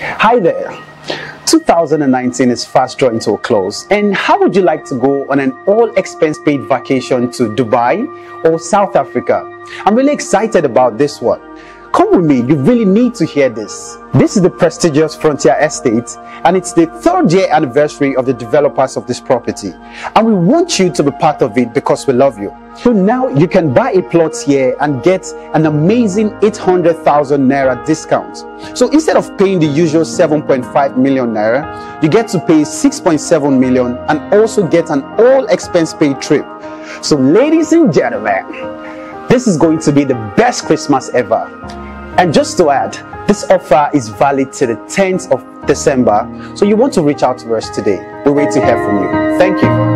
Hi there. 2019 is fast drawing to a close. And how would you like to go on an all expense paid vacation to Dubai or South Africa? I'm really excited about this one. Come with me, you really need to hear this. This is the prestigious Frontier Estate, and it's the third year anniversary of the developers of this property. And we want you to be part of it because we love you. So now you can buy a plot here and get an amazing 800,000 naira discount. So instead of paying the usual 7.5 million naira, you get to pay 6.7 million and also get an all expense paid trip. So, ladies and gentlemen, this is going to be the best Christmas ever. And just to add, this offer is valid to the 10th of December. So you want to reach out to us today. We wait to hear from you. Thank you.